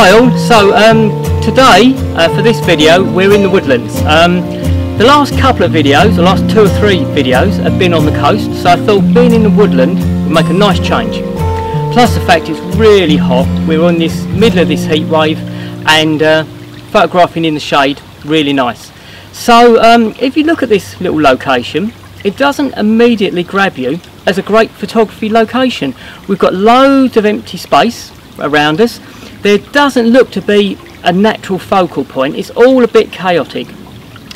Hi all, so um, today uh, for this video we're in the woodlands. Um, the last couple of videos, the last two or three videos have been on the coast so I thought being in the woodland would make a nice change. Plus the fact it's really hot, we're on this middle of this heat wave and uh, photographing in the shade, really nice. So um, if you look at this little location, it doesn't immediately grab you as a great photography location. We've got loads of empty space around us there doesn't look to be a natural focal point. It's all a bit chaotic.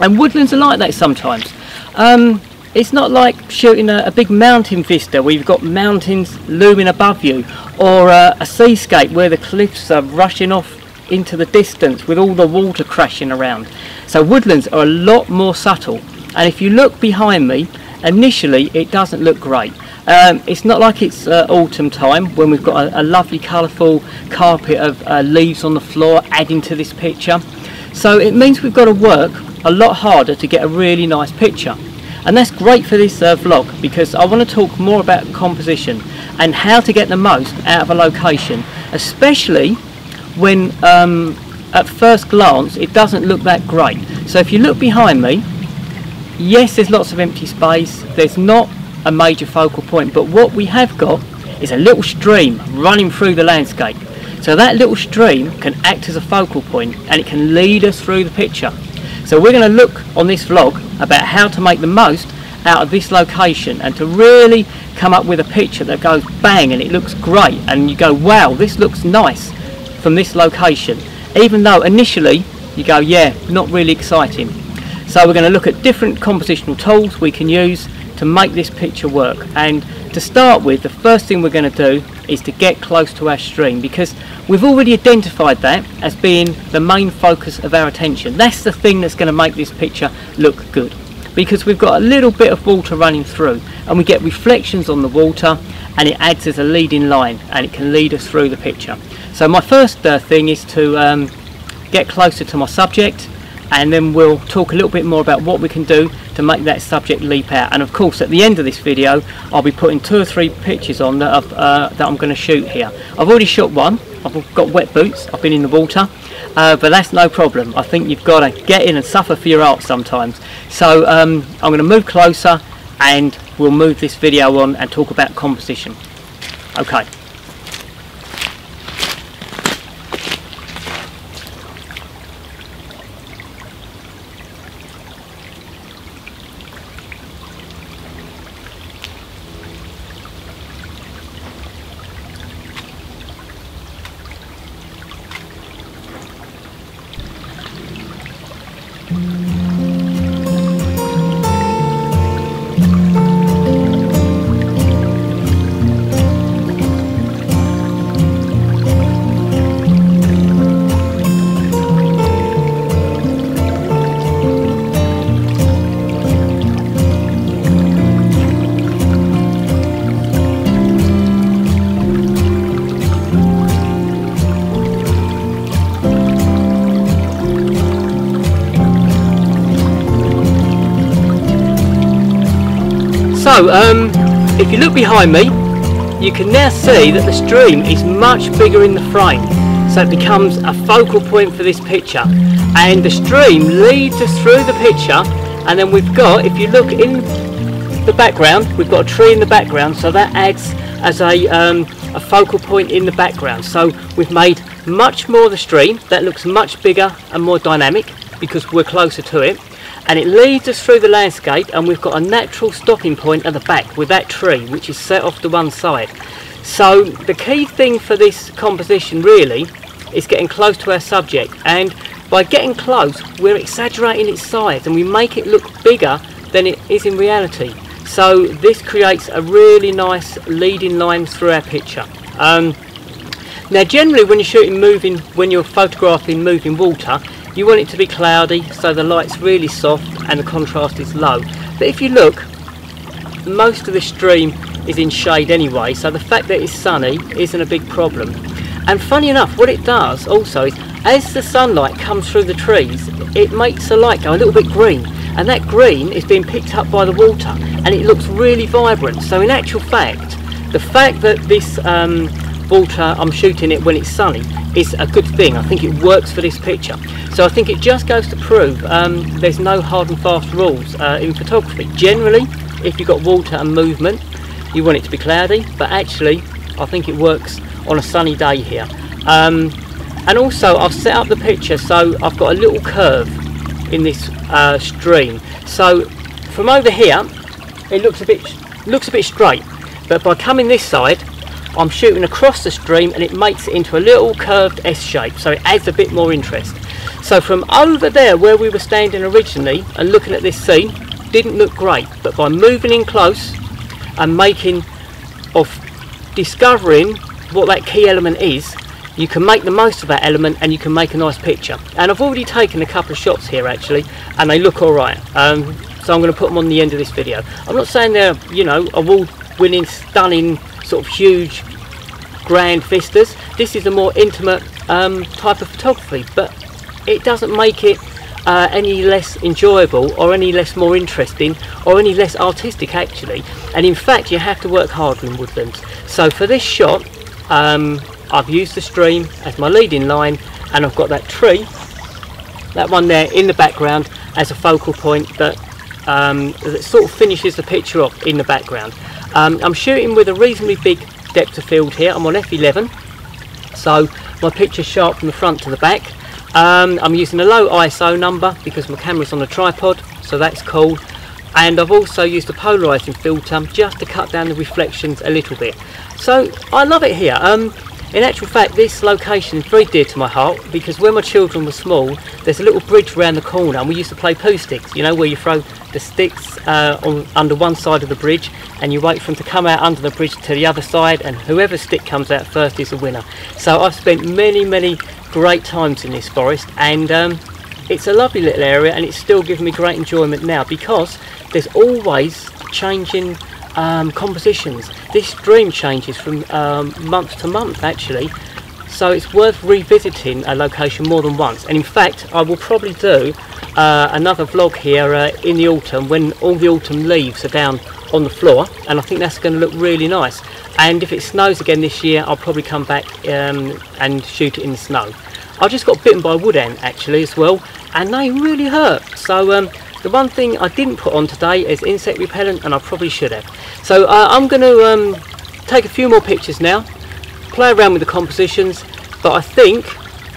And woodlands are like that sometimes. Um, it's not like shooting a, a, big mountain vista where you've got mountains looming above you or a seascape where the cliffs are rushing off into the distance with all the water crashing around. So woodlands are a lot more subtle and if you look behind me initially it doesn't look great um, it's not like it's uh, autumn time when we've got a, a lovely colourful carpet of uh, leaves on the floor adding to this picture. So it means we've got to work a lot harder to get a really nice picture. And that's great for this uh, vlog because I want to talk more about composition and how to get the most out of a location, especially when um, at first glance it doesn't look that great. So if you look behind me, yes there's lots of empty space, there's not a major focal point but what we have got is a little stream running through the landscape. So that little stream can act as a focal point and it can lead us through the picture. So we're going to look on this vlog about how to make the most out of this location and to really come up with a picture that goes bang and it looks great and you go wow this looks nice from this location. Even though initially you go yeah not really exciting so we're going to look at different compositional tools we can use to make this picture work. And to start with the first thing we're going to do is to get close to our stream because we've already identified that as being the main focus of our attention. That's the thing that's going to make this picture look good because we've got a little bit of water running through and we get reflections on the water and it adds as a leading line and it can lead us through the picture. So my first uh, thing is to um, get closer to my subject and then we'll talk a little bit more about what we can do to make that subject leap out and of course at the end of this video I'll be putting two or three pictures on that, uh, that I'm going to shoot here. I've already shot one, I've got wet boots, I've been in the water uh, but that's no problem. I think you've got to get in and suffer for your art sometimes. So um, I'm going to move closer and we'll move this video on and talk about composition. Okay. So, um, if you look behind me, you can now see that the stream is much bigger in the frame. So it becomes a focal point for this picture. And the stream leads us through the picture. And then we've got, if you look in the background, we've got a tree in the background. So that adds as a, um, a focal point in the background. So we've made much more the stream. That looks much bigger and more dynamic. because we're closer to it and it leads us through the landscape and we've got a natural stopping point at the back with that tree which is set off to one side. So the key thing for this composition really is getting close to our subject and by getting close we're exaggerating its size and we make it look bigger than it is in reality. So this creates a really nice leading line through our picture. Um, now generally when you're shooting moving, when you're photographing moving water, you want it to be cloudy so the light's really soft and the contrast is low. But if you look, most of the stream is in shade anyway, so the fact that it's sunny isn't a big problem. And funny enough, what it does also is, as the sunlight comes through the trees, it makes the light go a little bit green. And that green is being picked up by the water, and it looks really vibrant. So in actual fact, the fact that this um, water, I'm shooting it when it's sunny, is a good thing. I think it works for this picture. So I think it just goes to prove um, there's no hard and fast rules uh, in photography. Generally, if you've got water and movement, you want it to be cloudy, but actually, I think it works on a sunny day here. Um, and also, I've set up the picture so I've got a little curve in this uh, stream. So from over here, it looks a bit looks a bit straight, but by coming this side, I'm shooting across the stream and it makes it into a little curved S shape so it adds a bit more interest. So from over there where we were standing originally and looking at this scene didn't look great but by moving in close and making of discovering what that key element is you can make the most of that element and you can make a nice picture. And I've already taken a couple of shots here actually and they look alright um, so I'm going to put them on the end of this video. I'm not saying they're you know award winning stunning sort of huge grand vistas. This is a more intimate um, type of photography, but it doesn't make it uh, any less enjoyable or any less more interesting or any less artistic actually. And in fact, you have to work harder in woodlands. So for this shot, um, I've used the stream as my leading line and I've got that tree, that one there in the background as a focal point that, um, that sort of finishes the picture off in the background. Um, I'm shooting with a reasonably big depth of field here. I'm on f11, so my picture's sharp from the front to the back. Um, I'm using a low ISO number because my camera's on a tripod, so that's cool. And I've also used a polarizing filter just to cut down the reflections a little bit. So I love it here. Um, in actual fact, this location is very dear to my heart because when my children were small, there's a little bridge around the corner and we used to play Poohsticks, you know, where you throw the sticks uh, on under one side of the bridge and you wait for them to come out under the bridge to the other side and whoever stick comes out first is the winner. So I've spent many, many great times in this forest and um, it's a lovely little area and it's still giving me great enjoyment now because there's always changing um, compositions. This stream changes from um, month to month actually, so it's worth revisiting a location more than once. And in fact, I will probably do uh, another vlog here uh, in the autumn when all the autumn leaves are down on the floor, and I think that's going to look really nice. And if it snows again this year, I'll probably come back um, and shoot it in the snow. I just got bitten by a wood ant actually as well, and they really hurt. So um, the one thing I didn't put on today is insect repellent and I probably should have. So uh, I'm going to um, take a few more pictures now, play around with the compositions, but I think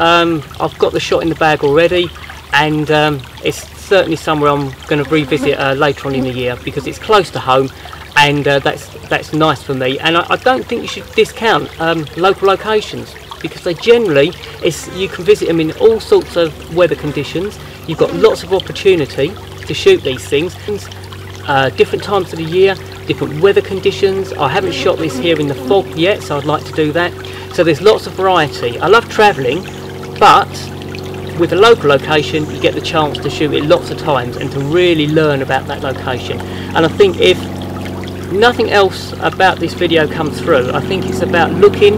um, I've got the shot in the bag already and um, it's certainly somewhere I'm going to revisit uh, later on in the year because it's close to home and uh, that's that's nice for me and I, I don't think you should discount um, local locations because they generally it's you can visit them in all sorts of weather conditions you've got lots of opportunity to shoot these things. Uh, different times of the year, different weather conditions. I haven't shot this here in the fog yet, so I'd like to do that. So there's lots of variety. I love travelling, but with a local location, you get the chance to shoot it lots of times and to really learn about that location. And I think if nothing else about this video comes through, I think it's about looking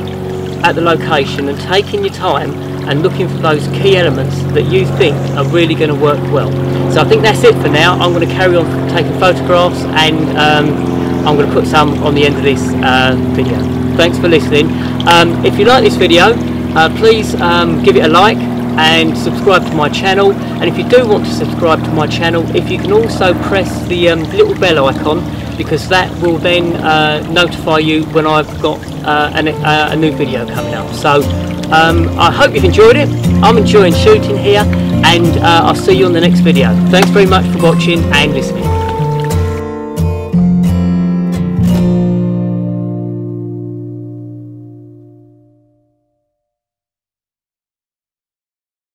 at the location and taking your time and looking for those key elements that you think are really going to work well. So I think that's it for now. I'm going to carry on taking photographs and um, I'm going to put some on the end of this uh, video. Thanks for listening. Um, if you like this video, uh, please um, give it a like and subscribe to my channel and if you do want to subscribe to my channel if you can also press the um, little bell icon because that will then uh, notify you when I've got uh, an, uh, a new video coming up so Um, I hope you've enjoyed it. I'm enjoying shooting here and uh, I'll see you on the next video. Thanks very much for watching and listening.